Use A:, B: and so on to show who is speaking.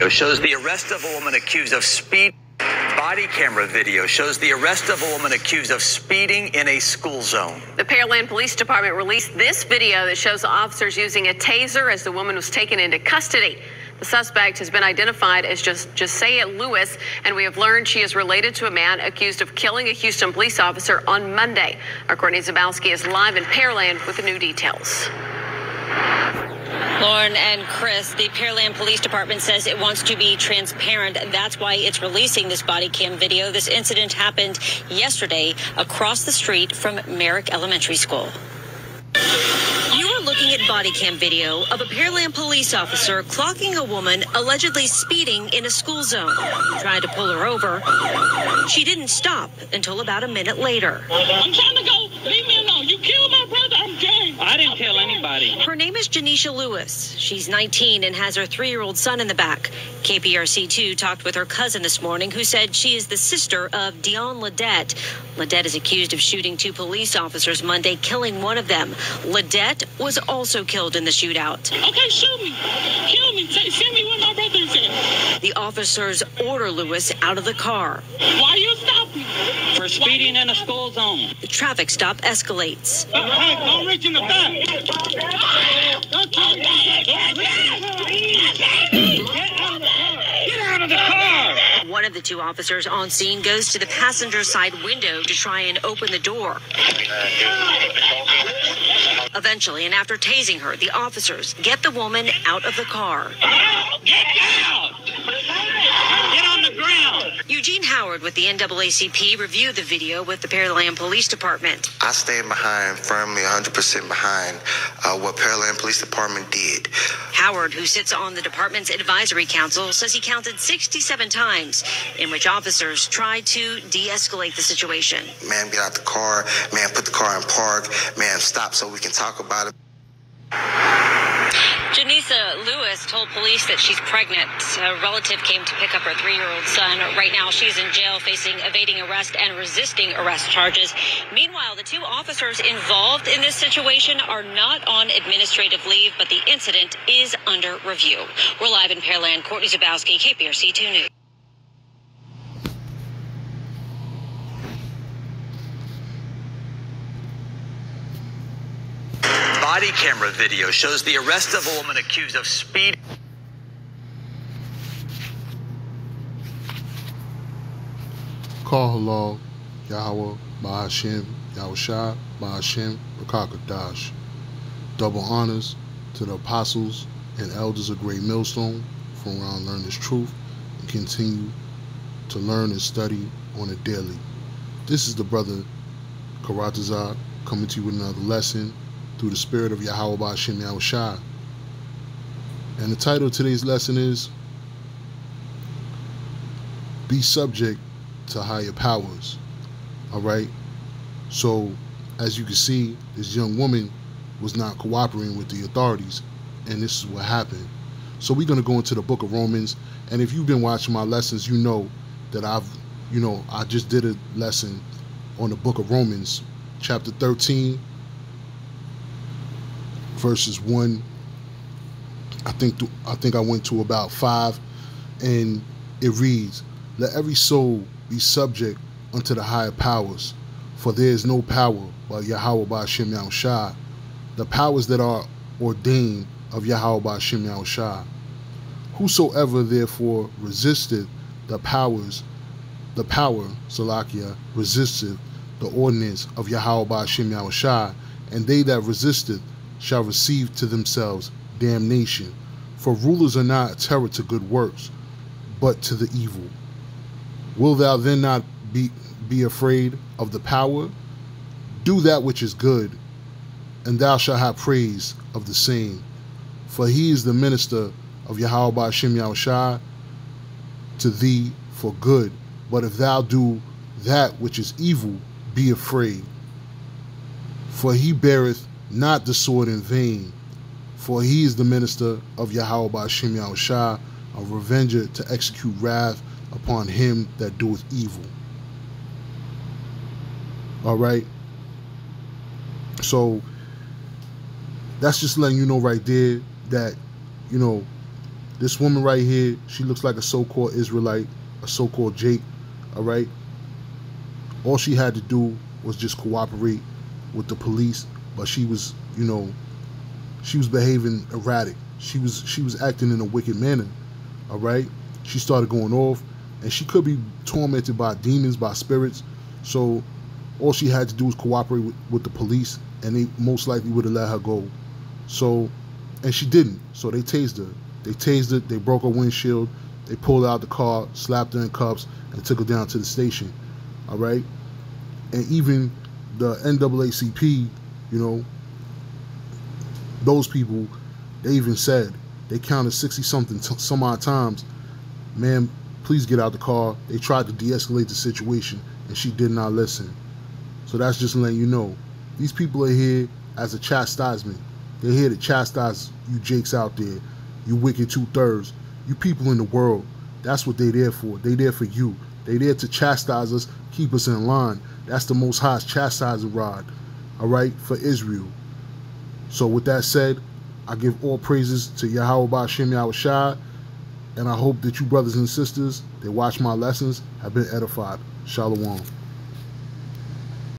A: It shows the arrest of a woman accused of speed. Body camera video shows the arrest of a woman accused of speeding in a school zone.
B: The Pearland Police Department released this video that shows officers using a taser as the woman was taken into custody. The suspect has been identified as just Josiah Lewis, and we have learned she is related to a man accused of killing a Houston police officer on Monday. Our Courtney Zabowski is live in Pearland with the new details.
C: Lauren and Chris, the Pearland Police Department says it wants to be transparent. That's why it's releasing this body cam video. This incident happened yesterday across the street from Merrick Elementary School. You are looking at body cam video of a Pearland police officer clocking a woman allegedly speeding in a school zone. Tried to pull her over. She didn't stop until about a minute later.
D: I'm trying to go.
E: Anybody.
C: Her name is Janisha Lewis. She's 19 and has her three year old son in the back. KPRC2 talked with her cousin this morning, who said she is the sister of Dion Ledette. Ledette is accused of shooting two police officers Monday, killing one of them. Ledette was also killed in the shootout.
D: Okay, shoot me. Kill me. Send me where my brother is at.
C: The officers order Lewis out of the car.
D: Why you?
E: For speeding in a school zone.
C: The traffic stop escalates.
D: Hey, don't reach in the back. Don't.
E: Get out of the car!
C: One of the two officers on scene goes to the passenger side window to try and open the door. Eventually, and after tasing her, the officers get the woman out of the car.
E: Get down! Get on the ground!
C: Howard with the NAACP reviewed the video with the Pearland Police Department.
F: I stand behind, firmly 100% behind uh, what Pearland Police Department did.
C: Howard, who sits on the department's advisory council, says he counted 67 times in which officers tried to de escalate the situation.
F: Man, get out the car. Man, put the car in park. Man, stop so we can talk about it.
C: Janisa Lewis told police that she's pregnant. A relative came to pick up her three year old son. Right now, she's in jail facing evading arrest and resisting arrest charges. Meanwhile, the two officers involved in this situation are not on administrative leave, but the incident is under review. We're live in Pearland. Courtney Zabowski, KPRC 2 News.
A: Body camera video shows the arrest of a woman accused of speeding.
G: Call Yahweh, Bahashim, Yahushua, Bahashim, Rakakadash. Double honors to the apostles and elders of Great Millstone from around learn this truth and continue to learn and study on a daily. This is the brother Karatazar coming to you with another lesson through the spirit of Yahweh Yahushua. And the title of today's lesson is Be Subject to higher powers. All right. So, as you can see, this young woman was not cooperating with the authorities, and this is what happened. So, we're going to go into the book of Romans. And if you've been watching my lessons, you know that I've, you know, I just did a lesson on the book of Romans, chapter 13, verses 1. I think th- I think I went to about 5 and it reads, "Let every soul be subject unto the higher powers, for there is no power but Yahweh by Yahushua. The powers that are ordained of Yahweh by Yahushua. Whosoever therefore resisted the powers, the power, Salakia, resisted the ordinance of Yahweh by Yahushua, and they that resisted shall receive to themselves damnation. For rulers are not a terror to good works, but to the evil. Will thou then not be, be afraid of the power? Do that which is good, and thou shalt have praise of the same. For he is the minister of Yahweh Hashem Yahushua to thee for good. But if thou do that which is evil, be afraid. For he beareth not the sword in vain. For he is the minister of Yahweh Yahushua, a revenger to execute wrath upon him that doeth evil. All right. So that's just letting you know right there that, you know, This woman right here, she looks like a so-called Israelite, a so-called Jake, all right? All she had to do was just cooperate with the police, but she was, you know, she was behaving erratic. She was she was acting in a wicked manner. All right? She started going off and she could be tormented by demons, by spirits. So all she had to do was cooperate with, with the police and they most likely would have let her go. So and she didn't. So they tased her. They tased her, they broke her windshield, they pulled out the car, slapped her in cuffs, and took her down to the station. All right? And even the NAACP, you know, those people, they even said they counted 60 something some odd times. Man, please get out the car. They tried to de escalate the situation, and she did not listen. So that's just letting you know. These people are here as a chastisement. They're here to chastise you jakes out there, you wicked two thirds, you people in the world. That's what they're there for. They're there for you. They're there to chastise us, keep us in line. That's the most highest chastising rod, all right, for Israel. So with that said, I give all praises to Yahweh Ba'Shem Yahweh and I hope that you brothers and sisters that watch my lessons have been edified. Shalom.